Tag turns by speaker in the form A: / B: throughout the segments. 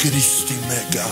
A: Cristi Mega.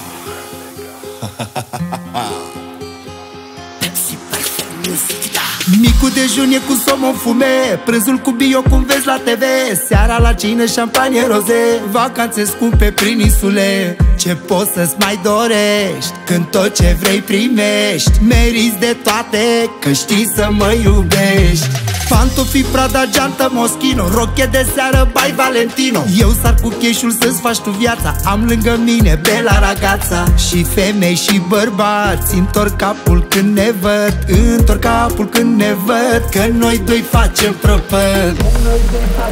B: Micul dejun e cu somon fume Prânzul cu bio cum vezi la TV Seara la cină, șampanie roze Vacanțe scumpe prin insule. Ce poți să-ți mai dorești Când tot ce vrei primești? Meriți de toate Că știi să mă iubești Pantofi, Prada, geantă, Moschino Roche de seară, bai Valentino. Eu sar cu cheșul să-ți faci tu viața Am lângă mine Bela Ragazza. Și femei și bărbați Întorc capul când ne văd Întorc capul când ne văd Că noi doi facem prăpăd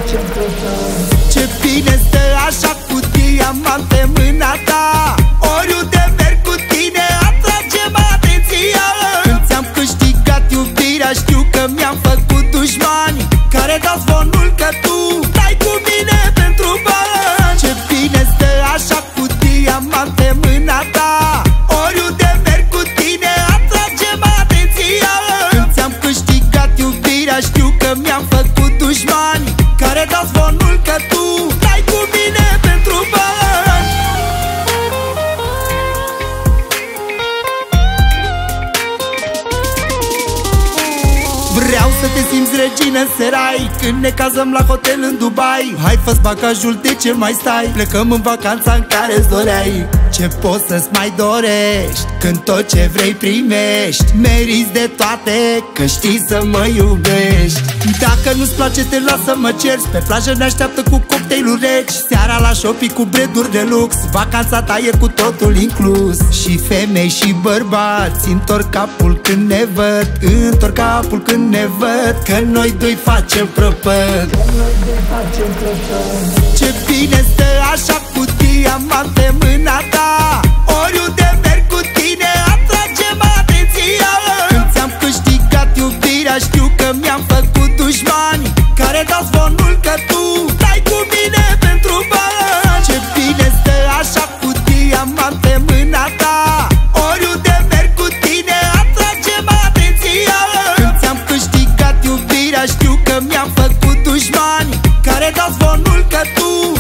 B: Ce că tu. Stai cu mine pentru bani. Vreau să te simți regină în serai. Când ne cazăm la hotel în Dubai Hai fă bagajul, de ce mai stai? Plecăm în vacanța în care îți doreai Ce poți să-ți mai dorești? Când tot ce vrei primești Meriți de toate, că știi să mă iubești. Dacă nu-ți place te las să mă cerți. Pe plajă ne așteaptă cu cocktailuri reci. Seara la shopping cu breduri de lux. Vacanța ta e cu totul inclus. Și femei și bărbați Întorc capul când ne văd. Întorc capul când ne văd Că noi doi facem prăpăd. Ce bine stă așa cu diamante mâna ta Oriunde merg cu tine atragem atenția. Când ți-am câștigat iubirea știu că mi-am făcut dușmani Care dau zvonul că tu stai cu mine pentru bani. Ce bine stă așa cu diamante mâna ta. Oriunde merg cu tine atragem atenția. Când ți-am câștigat iubirea știu că mi-am făcut dușmani Care dau zvonul că tu